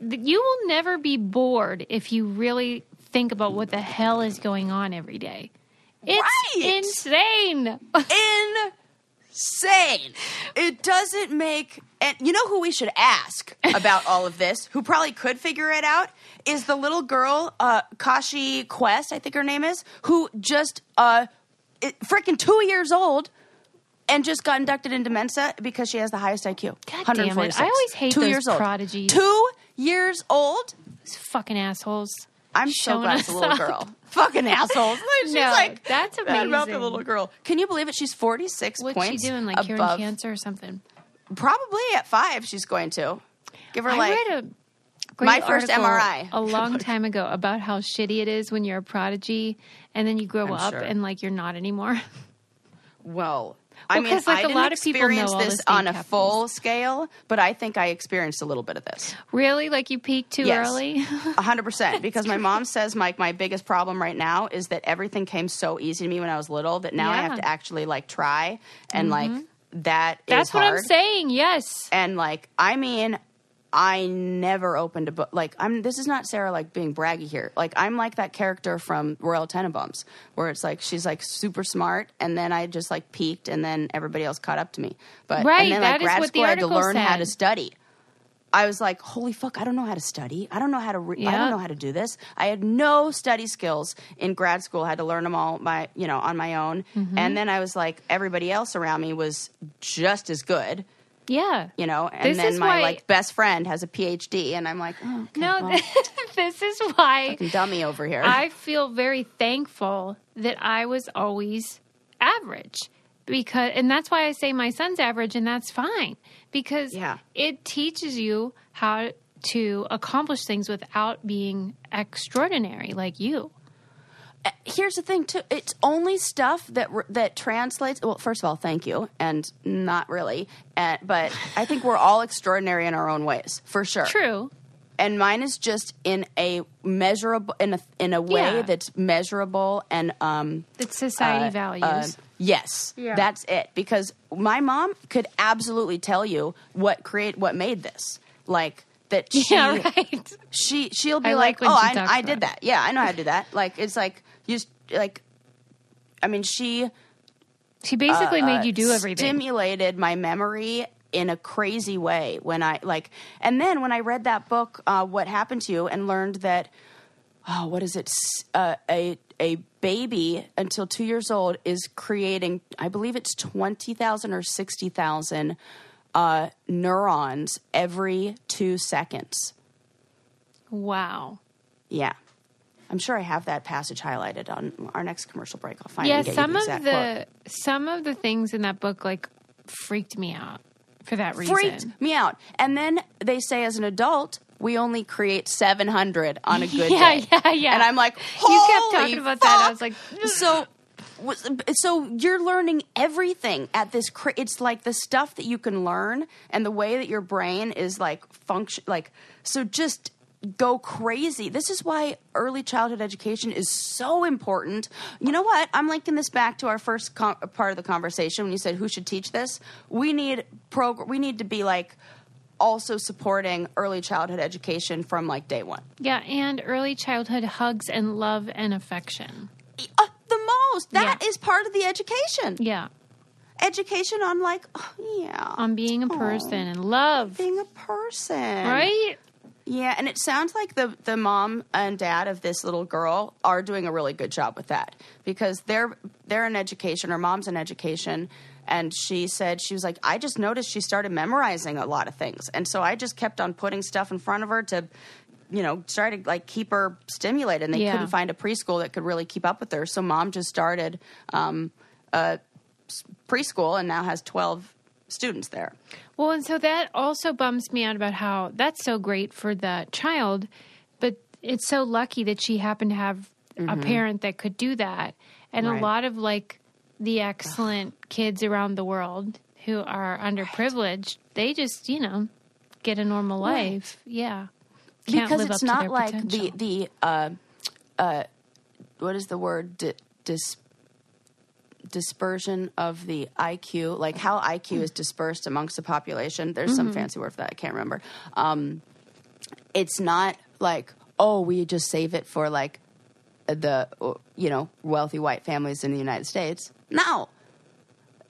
you will never be bored if you really think about what the hell is going on every day. It's Right. insane. [LAUGHS] insane. It doesn't make. And you know who we should ask about all of this? Who probably could figure it out is the little girl, uh, Kashe Quest, I think her name is, who just uh, freaking two years old. And just got inducted into Mensa because she has the highest IQ. God damn it. I always hate Two those years old. prodigies. Two years old. These fucking assholes. I'm so Showing glad it's a little up. girl. Fucking assholes. [LAUGHS] She's No, like, that's bad about the little girl. Can you believe it? She's 46 What's she points doing? Like curing cancer or something? Probably at five, she's going to give her I like read great My first MRI. a long time ago about how shitty it is when you're a prodigy and then you grow I'm up sure. and like you're not anymore. [LAUGHS] Well, I mean, like, I a didn't lot of people experience this on a full scale, but I think I experienced a little bit of this. really? Like you peaked too Yes. early? [LAUGHS] A hundred percent. Because my mom says Mike, my biggest problem right now is that everything came so easy to me when I was little that now I Yeah. Mm-hmm. have to actually like try and like that is That's what I'm saying. Yes. And like, I mean, I never opened a book. Like, I'm. This is not Sarah like being braggy here. Like, I'm like that character from Royal Tenenbaums, where it's like she's like super smart, and then I just like peaked, and then everybody else caught up to me. But Right, and then that like is grad what the school, I had to article learn how to said. study. I was like, holy fuck, I don't know how to study. I don't know how to. Re- I don't know how to do this. I had no study skills in grad school. I had to learn them all by you know on my own. Mm-hmm. And then I was like, everybody else around me was just as good Yeah. you know and This then my why- like best friend has a phd and i'm like oh okay, No, well, [LAUGHS] this is why dummy over here I feel very thankful that I was always average because and that's why I say my son's average and that's fine because Yeah. it teaches you how to accomplish things without being extraordinary like you. here's the thing too it's only stuff that that translates well first of all thank you and not really and, but i think we're all extraordinary in our own ways for sure True. and mine is just in a measurable in a in a way Yeah. that's measurable and um That society uh, values. uh, yes, Yeah. that's it. Because my mom could absolutely tell you what create what made this. Like that. [LAUGHS] She, yeah, right. She she'll be I like, like oh, I, I did it." that. Yeah, I know how to do that. Like it's like you just like. I mean, she She basically uh, made you do everything. Stimulated my memory in a crazy way when I like, and then when I read that book, uh, "What Happened to You," and learned that, oh, what is it? Uh, a a baby until two years old is creating, I believe it's twenty thousand or sixty thousand uh, neurons every two seconds. wow. Yeah. I'm sure I have that passage highlighted on our next commercial break. I'll find it Yeah, and get you some of the quote. some of the things in that book like freaked me out for that reason. freaked me out. And then they say, as an adult, we only create 700 on a good [LAUGHS] Yeah, day. yeah, yeah. And I'm like, You kept talking about that. I was like, so. So you're learning everything at this. Cra- it's like the stuff that you can learn, and the way that your brain is like function. Like so, just go crazy. This is why early childhood education is so important. You know what? I'm linking this back to our first com- part of the conversation when you said who should teach this. We need prog- We need to be like also supporting early childhood education from like day one. Yeah, and early childhood hugs and love and affection. Uh, the most. That is Yeah. part of the education. Yeah, Education on like, oh, yeah, on being a person and love, being a person, right? Yeah, and it sounds like the the mom and dad of this little girl are doing a really good job with that because they're they're in education. or mom's in education, and she said she was like, I just noticed she started memorizing a lot of things, and so I just kept on putting stuff in front of her to. You know, try to like keep her stimulated, and they Yeah. couldn't find a preschool that could really keep up with her. So mom just started um, a preschool, and now has twelve students there. Well, and so that also bums me out about how that's so great for the child, but it's so lucky that she happened to have a parent that could do that. And Mm-hmm. Right. a lot of like the excellent kids around the world who are underprivileged, they just, you know, get a normal life. Yeah. Can't because it's not like potential. the the uh, uh, what is the word Di- dis, dispersion of the IQ, like how IQ is dispersed amongst the population. There's Mm-hmm. some fancy word for that. I can't remember. Um, it's not like oh, we just save it for like the you know wealthy white families in the United States. No,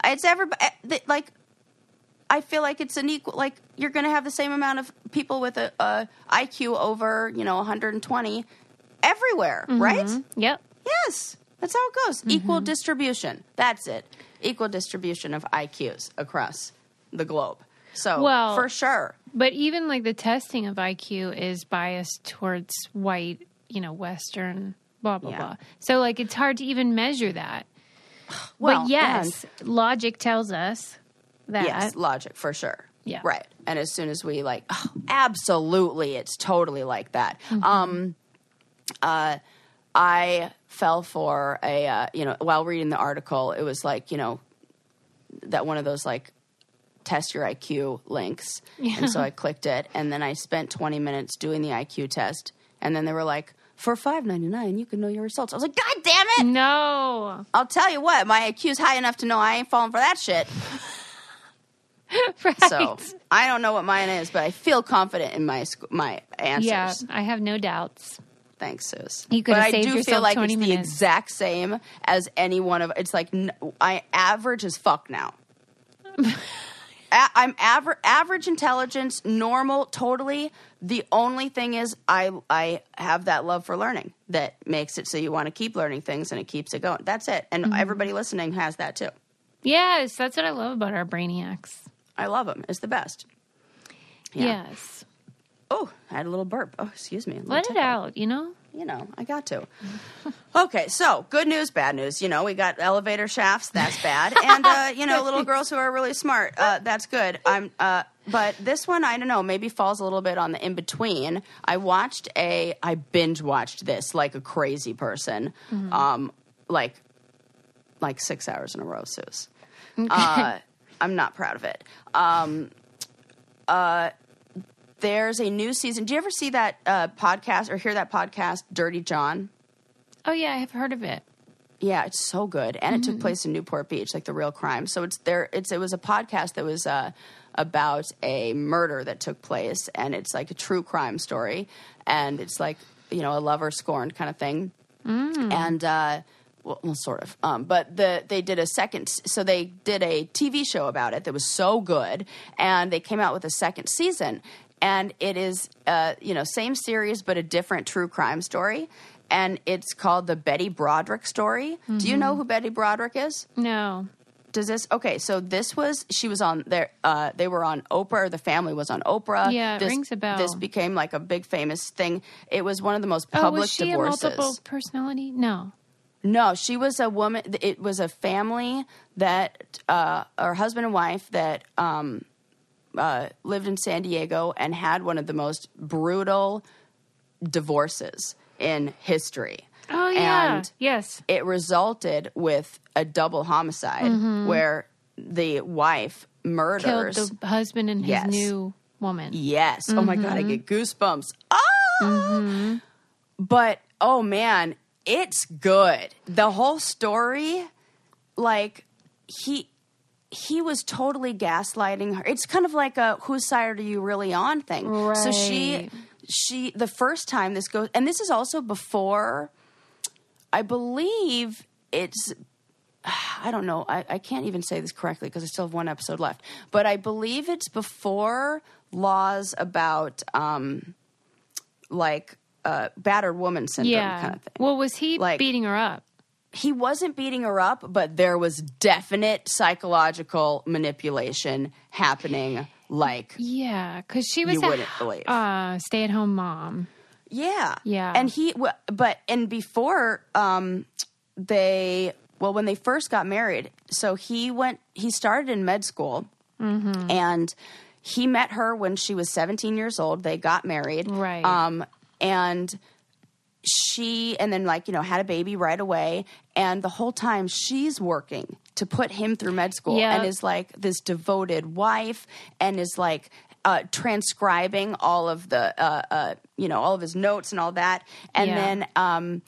it's everybody eh, like I feel like it's an equal. Like you're going to have the same amount of people with a, a IQ over you know 120 everywhere, mm-hmm. right? Yep. Yes, that's how it goes. Mm-hmm. Equal distribution. That's it. Equal distribution of IQs across the globe. So Well- for sure. But even like the testing of IQ is biased towards white, you know, Western, blah, blah, Yeah. blah. So like it's hard to even measure that. Well, but yes, logic tells us that. Yes, logic for sure. Yeah. Right. And as soon as we like, oh, [GASPS] absolutely, it's totally like that. Um, uh, I fell for a, uh, you know, while reading the article, it was like, you know, that one of those like test your IQ links. And so I clicked it and then I spent 20 minutes doing the IQ test. And then they were like, for five ninety nine, you can know your results. I was like, God damn it! No. I'll tell you what, my IQ's high enough to know I ain't falling for that shit. [LAUGHS] right. So I don't know what mine is, but I feel confident in my my answers. yeah, I have no doubts. Thanks, Sus. You could but I do feel like 20 it's the exact same as any one of. It's like I average as fuck now. [LAUGHS] A- I'm aver- average intelligence, normal, totally. The only thing is, I I have that love for learning that makes it so you want to keep learning things and it keeps it going. That's it. And Mm-hmm. everybody listening has that too. Yes, that's what I love about our brainiacs. I love them. It's the best. Yeah. Yes. Oh, I had a little burp. Oh, excuse me. Let it out, you know? You know, I got to. [LAUGHS] Okay, so good news, bad news. You know, we got elevator shafts. That's bad, [LAUGHS] and uh, you know, little girls who are really smart. Uh, that's good. I'm. Uh, but this one, I don't know. Maybe falls a little bit on the in between. I watched a. I binge watched this like a crazy person. Um, like, like six hours in a row, Suze. Uh, I'm not proud of it. Um, uh, there's a new season. Do you ever see that uh, podcast or hear that podcast, Dirty John? Oh, yeah, I have heard of it. Yeah, it's so good, and it took place in Newport Beach, like the real crime. So it's there. It's it was a podcast that was uh, about a murder that took place, and it's like a true crime story, and it's like you know a lover scorned kind of thing, and. Uh, well, well, sort of. Um, but the they did a second, so they did a TV show about it that was so good, and they came out with a second season, and it is, uh, you know, same series but a different true crime story, and it's called the Betty Broderick story. Do you know who Betty Broderick is? No. Does this okay? So this was she was on there. Uh, they were on Oprah. The family was on Oprah. Yeah, this, rings a bell. This became like a big famous thing. It was one of the most public Oh, was she divorces. a multiple personality? No. No, she was a woman. It was a family that, uh, her husband and wife that um, uh, lived in San Diego and had one of the most brutal divorces in history. Oh, yeah. And yes. it resulted with a double homicide where the wife Killed murders. the husband and his Yes. new woman. Yes. Oh my god, I get Mm-hmm. goosebumps. Ah! But oh man, it's good. The whole story, like he he was totally gaslighting her. It's kind of like a whose side are you really on thing. So she she the first time this goes and this is also before I believe it's I don't know. I, I can't even say this correctly because I still have one episode left. But I believe it's before laws about um, like uh, battered woman syndrome Yeah. kind of thing. Well, was he Like- beating her up? He wasn't beating her up, but there was definite psychological manipulation happening. Like, Yeah, because she was You a uh, stay-at-home mom. Yeah. Yeah. And he, but, and before um, they, well, when they first got married, so he went, he started in med school Mm-hmm. and he met her when she was 17 years old. They got married. Right. Um, and she, and then like, you know, had a baby right away. And the whole time she's working to put him through med school Yep. and is like this devoted wife and is like, uh, transcribing all of the, uh, uh, you know, all of his notes and all that, and Yeah. then um,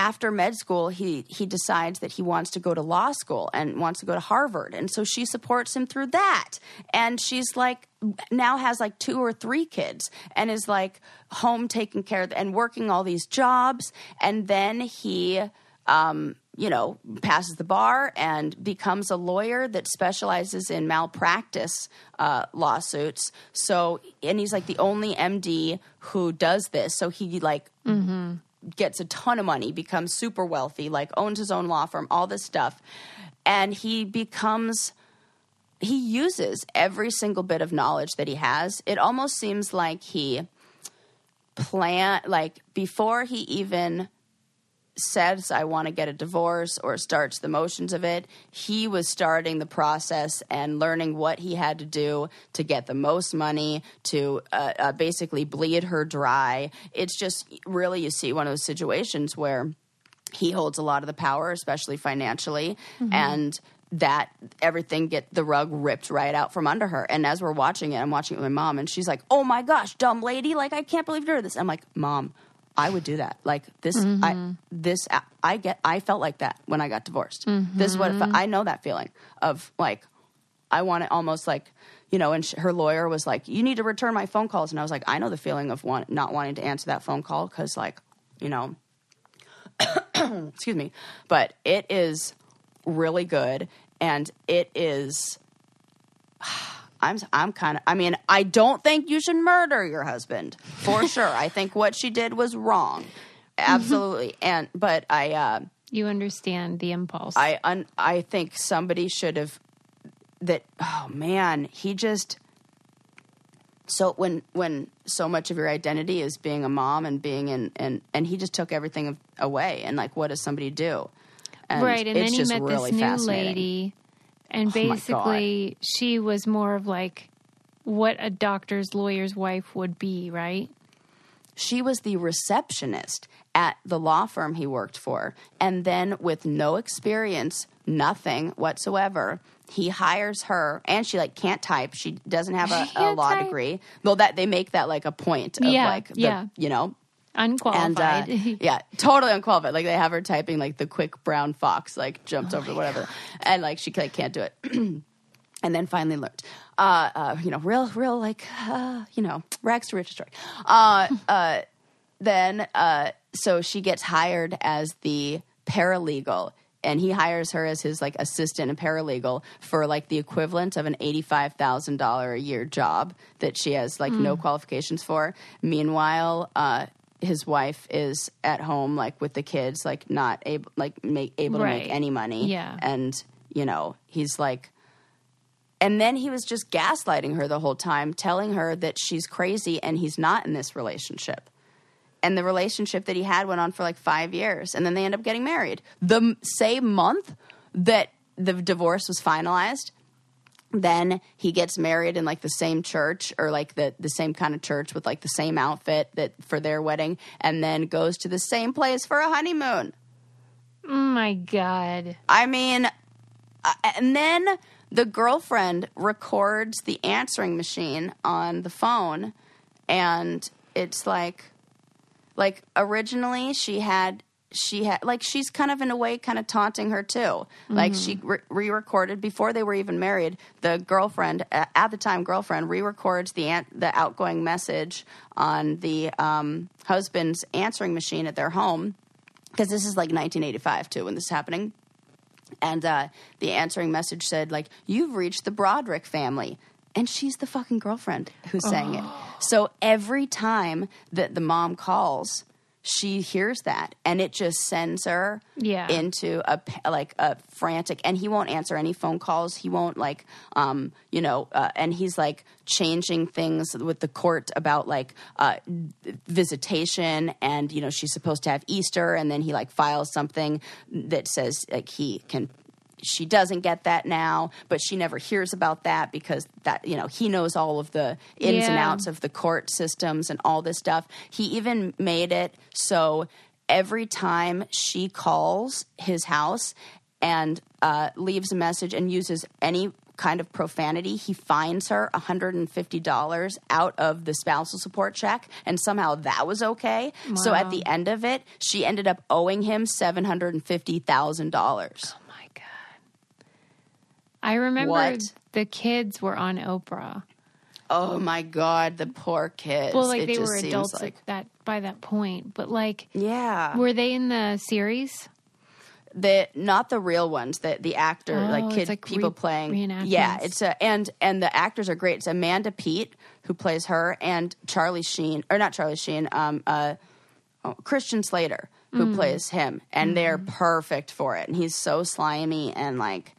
after med school, he he decides that he wants to go to law school and wants to go to Harvard, and so she supports him through that. And she's like, now has like two or three kids, and is like home taking care of and working all these jobs, and then he. Um, you know, passes the bar and becomes a lawyer that specializes in malpractice uh, lawsuits. So, and he's like the only MD who does this. So he like gets a ton of money, becomes super wealthy, like owns his own law firm, all this stuff. And he becomes he uses every single bit of knowledge that he has. It almost seems like he plan like before he even says I want to get a divorce or starts the motions of it, he was starting the process and learning what he had to do to get the most money to uh, uh, basically bleed her dry. It's just really you see one of those situations where he holds a lot of the power, especially financially, and that everything get the rug ripped right out from under her. And as we're watching it, I'm watching it with my mom, and she's like, "Oh my gosh, dumb lady! Like I can't believe you did this." I'm like, "Mom, I would do that. Like this, I mm-hmm. this I get. I felt like that when I got divorced. This is what it mm-hmm. I know that feeling of like I want it almost like." You know, and sh- her lawyer was like, "You need to return my phone calls," and I was like, "I know the feeling of want- not wanting to answer that phone call because, like, you know, [COUGHS] excuse me, but it is really good and it is [SIGHS] I'm I'm kind of I mean, I don't think you should murder your husband for sure. I think what she did was wrong. Absolutely. and but I uh You understand the impulse. I un, I think somebody should have that oh man, he just so when when so much of your identity is being a mom and being in and and he just took everything away and like what does somebody do? And right, and then he met really this new lady, and Oh basically she was more of like what a doctor's lawyer's wife would be, right? she was the receptionist at the law firm he worked for. And then, with no experience, nothing whatsoever, he hires her, and she like can't type. She doesn't have a, a law type. degree. Though that they make that like a point of Yeah, like, the, yeah. you know. And uh, Unqualified. [LAUGHS] yeah, totally unqualified. Like they have her typing like the quick brown fox, like jumped Oh over whatever, and like she like can't do it. [CLEARS THROAT] and then finally learned. Uh, uh, you know, real, real, like, uh, you know, rags to riches story. Uh, uh, then, uh, so she gets hired as the paralegal, and he hires her as his like assistant and paralegal for like the equivalent of an eighty-five thousand dollar a year job that she has like no qualifications for. Meanwhile, uh, his wife is at home like with the kids, like not able, like make, able to make any money. Yeah. and you know, he's like and then he was just gaslighting her the whole time, telling her that she's crazy and he's not in this relationship. And the relationship that he had went on for like five years. And then they end up getting married. The same month that the divorce was finalized, then he gets married in like the same church or like the, the same kind of church with like the same outfit that for their wedding and then goes to the same place for a honeymoon. oh my god. I mean, uh, and then the girlfriend records the answering machine on the phone, and it's like, like originally she had. She had like she's kind of in a way kind of taunting her too. Like she re- re-recorded before they were even married. The girlfriend at the time girlfriend re-records the an- the outgoing message on the um, husband's answering machine at their home because this is like 1985 too when this is happening and uh, the answering message said like you've reached the broderick family and she's the fucking girlfriend who's saying it [GASPS] so every time that the mom calls she hears that and it just sends her Yeah. into a like a frantic and he won't answer any phone calls he won't like um you know uh, and he's like changing things with the court about like uh visitation and you know she's supposed to have easter and then he like files something that says like he can she doesn't get that now but she never hears about that because that you know he knows all of the ins and outs of the court systems and all this stuff he even made it so every time she calls his house and uh, leaves a message and uses any kind of profanity, he fines her $150 out of the spousal support check, and somehow that was okay. So at the end of it, she ended up owing him $750,000. I remember What? the kids were on Oprah. Oh my God, the poor kids. Well, like It they were adults like- at that by that point, but like yeah. were they in the series? the not the real ones That the actor Oh, like it's kid like people re- playing yeah it's a and and the actors are great it's amanda Peet who plays her and charlie sheen or not charlie sheen um uh oh, christian slater who Mm. plays him and they're perfect for it and he's so slimy and like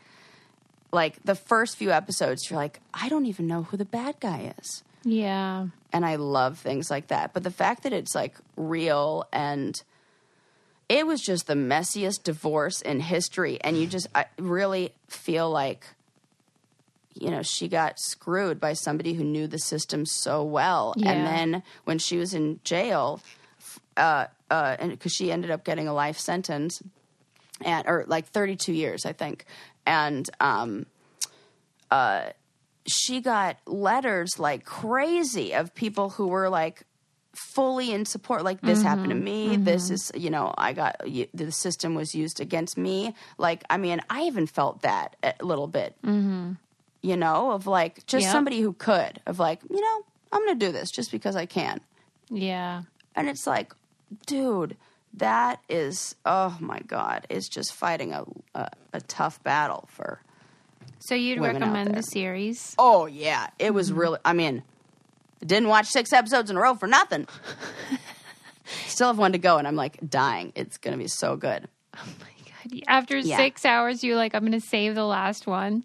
like the first few episodes you're like i don't even know who the bad guy is Yeah. and I love things like that. But the fact that it's like real and it was just the messiest divorce in history and you just I really feel like you know she got screwed by somebody who knew the system so well Yeah. and then when she was in jail uh uh and because she ended up getting a life sentence and or like 32 years i think and um uh she got letters like crazy of people who were like fully in support like this happened to me. This is you know i got the system was used against me. Like i mean i even felt that a little bit you know of like just Yep. somebody who could of like you know i'm gonna do this just because i can. Yeah. and it's like dude that is oh my god it's just fighting a a, a tough battle for So you'd recommend the series? oh yeah it was mm-hmm. really i mean didn't watch six episodes in a row for nothing [LAUGHS] still have one to go and i'm like dying it's gonna be so good Oh my god. After Yeah. six hours, you're like, I'm going to save the last one.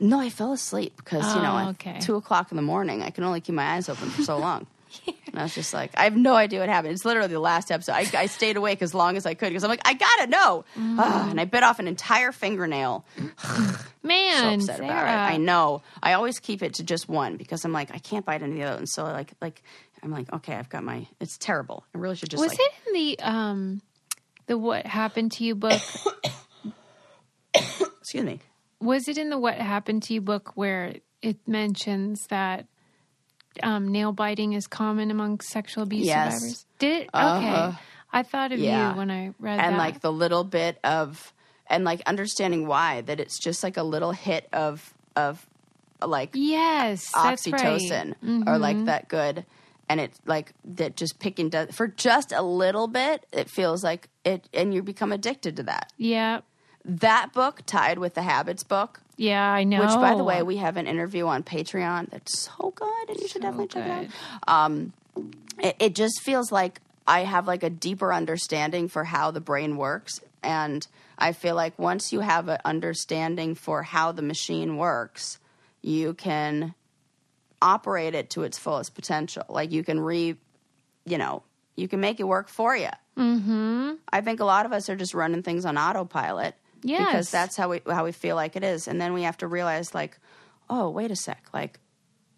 no i fell asleep because you know Oh, at okay. two o'clock in the morning i can only keep my eyes open for so long And I was just like, I have no idea what happened. It's literally the last episode. I, I stayed awake as long as I could because I'm like, I gotta know. Mm. And I bit off an entire fingernail. [SIGHS] so Man, upset Sarah. about it. I know. I always keep it to just one because I'm like, I can't bite any of the other. And so like, like I'm like, okay, I've got my. It's terrible. I really should just Was like. it in the um the What Happened to You book? [COUGHS] Excuse me. was it in the What Happened to You book where it mentions that um, nail biting is common among sexual abuse Yes. survivors? Did it? Uh-huh. Okay. I thought of Yeah. you when I read and that. And like the little bit of and like understanding why that it's just like a little hit of of like yes, oxytocin right. or like that good and it's like that just picking does for just a little bit it feels like it and you become addicted to that Yeah, that book tied with the habits book yeah, I know. which by the way we have an interview on patreon that's so good and you should So definitely check good. it out um it, it just feels like i have like a deeper understanding for how the brain works and i feel like once you have an understanding for how the machine works you can operate it to its fullest potential like you can re you know you can make it work for you mm-hmm. i think a lot of us are just running things on autopilot Yes. because that's how we how we feel like it is. And then we have to realize like oh wait a sec. Like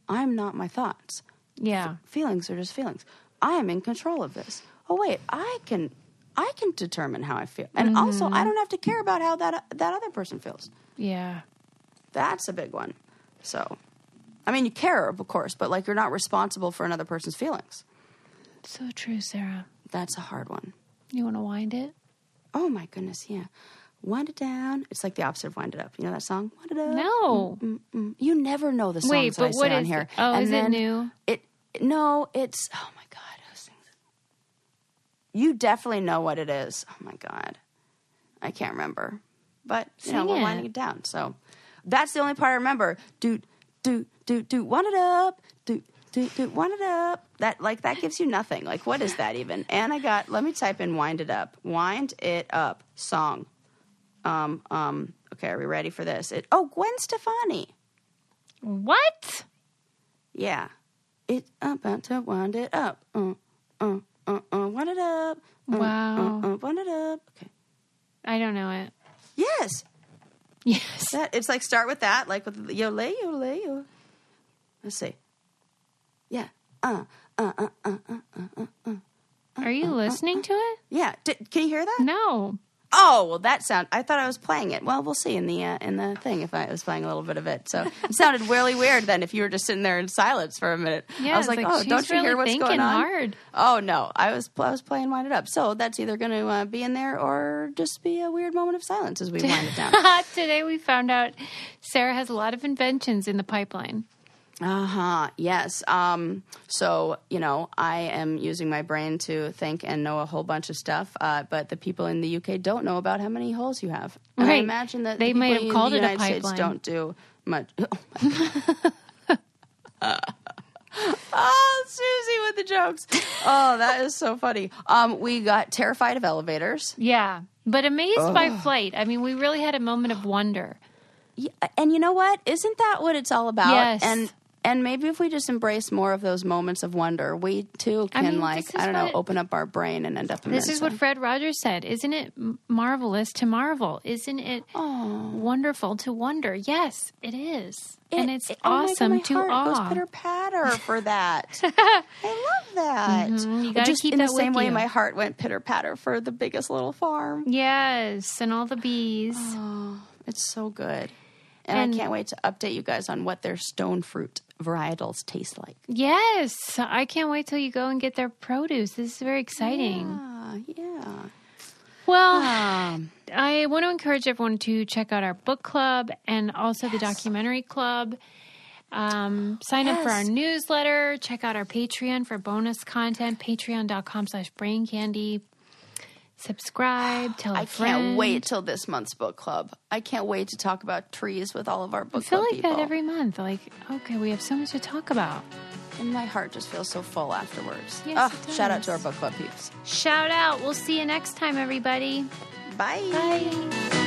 i'm not my thoughts. Yeah, feelings are just feelings. I am in control of this. Oh wait i can i can determine how i feel. And also i mm-hmm. don't have to care about how that that other person feels. Yeah. that's a big one. So i mean you care of course but like you're not responsible for another person's feelings. So true, Sarah. that's a hard one. You want to wind it? Oh my goodness yeah wind it down it's like the opposite of wind it up you know that song wind it up No. Mm, you never know the songs Wait, that I but say on here it? Oh, And is it new? It no, it's oh my god, who sings it? You definitely know what it is. Oh my god, I can't remember, but you know Sing we're it. winding it down. So that's the only part I remember. Do do do do wind it up. Do do do wind it up. That like that gives you nothing. Like what is that even? And I got let me type in wind it up. Wind it up song. Um um. Okay, are we ready for this? It oh Gwen Stefani. What? Yeah. It's about to wind it up. Uh, uh, uh, uh, wind it up. Uh, Wow. Uh, uh, wind it up. Okay. I don't know it. Yes. Yes. That it's like start with that, like with yole, yole, yo. Let's see. Yeah. Uh, uh, uh, uh, uh, uh, uh. Are you listening to it? Yeah. D- can you hear that? No. Oh, well, that sound. I thought I was playing it. Well, we'll see in the uh, in the thing if I was playing a little bit of it. So it sounded really weird then if you were just sitting there in silence for a minute. Yeah, I was like, like, oh, don't you really hear what's going on? hard. Oh no, I was I was playing wind it up. So that's either going to uh, be in there or just be a weird moment of silence as we wind it down. [LAUGHS] Today we found out Sarah has a lot of inventions in the pipeline. Uh huh. Yes. Um, so you know, I am using my brain to think and know a whole bunch of stuff. Uh, but the people in the UK don't know about how many holes you have. And I Right. imagine that They the might have called the it a United States pipeline. don't do much. [LAUGHS] [LAUGHS] oh, Susie with the jokes. Oh, that is so funny. Um, we got terrified of elevators. Yeah. But amazed by flight. I mean, we really had a moment of wonder. Yeah, and you know what? Isn't that what it's all about? Yes. And And maybe if we just embrace more of those moments of wonder, we too I can mean, like I don't know, what- open up our brain and end up. In This is what Fred Rogers said. Isn't it marvelous to marvel? Isn't it wonderful to wonder? Yes, it is. and it's it- oh my God, awesome my to heart goes awe. pitter patter for that. [LAUGHS] I love that. Mhm, you gotta Just keep in that the same way, you. my heart went pitter patter for the biggest little farm. Yes, and all the bees. Oh, it's so good, and, And- I can't wait to update you guys on what their stone fruit varietals taste like. Yes, I can't wait till you go and get their produce. This is very exciting. Ah, yeah. Well, Um, I want to encourage everyone to check out our book club and also the documentary club. Um, sign up for our newsletter. Check out our Patreon for bonus content. Patreon.com slash brain candy. Subscribe. Tell a I friend. can't wait till this month's book club. I can't wait to talk about trees with all of our book I feel like people. that every month. Like, okay, we have so much to talk about. and my heart just feels so full afterwards. Yes, shout out to our book club peeps. Shout out. We'll see you next time, everybody. Bye. Bye.